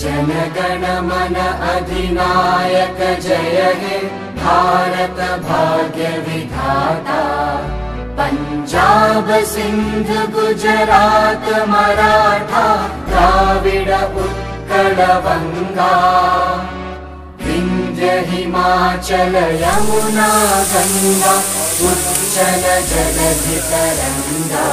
जनगण मन अधिनायक जय हे भारत भाग्य विधाता। पञ्जाब सिन्ध गुजरात मराठा द्राविड उत्कलवङ्गा गङ्गा हिमाचल यमुना गङ्गा उच्चल जगदितरङ्गा